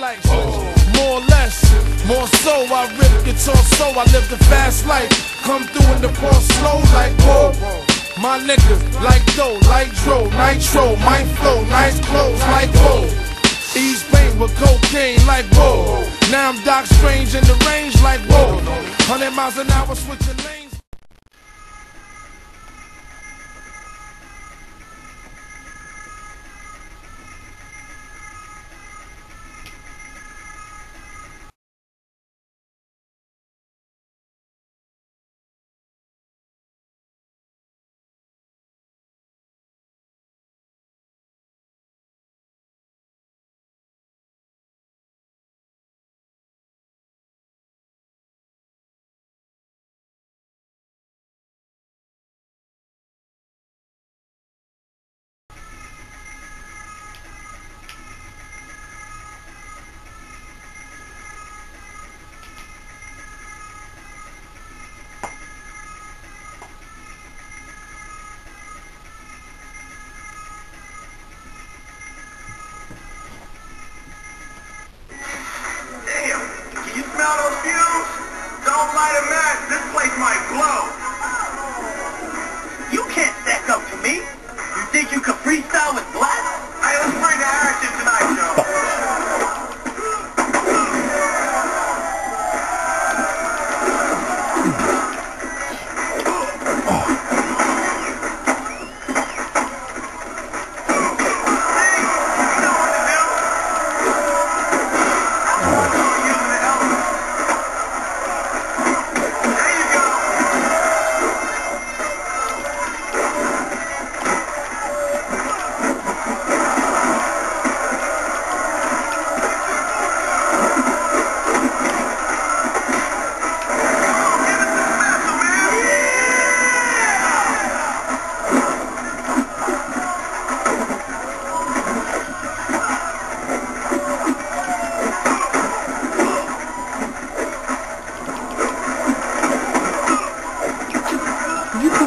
like more or less. More so, I rip guitar so I live the fast life. Come through in the ball slow like whoa. My niggas like dough, like dro, nitro, my flow, nice clothes like whoa. East Bank with cocaine like whoa. Now I'm Doc Strange in the range like whoa. 100 miles an hour switching lanes.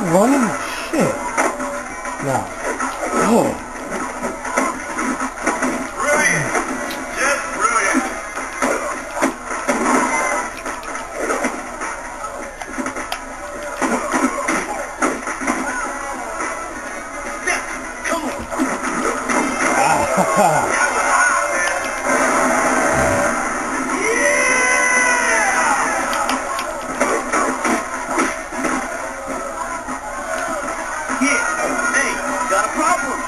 You can run? Shit. No. Oh. Brilliant. Just brilliant. Steph, come on. Yeah. Problem.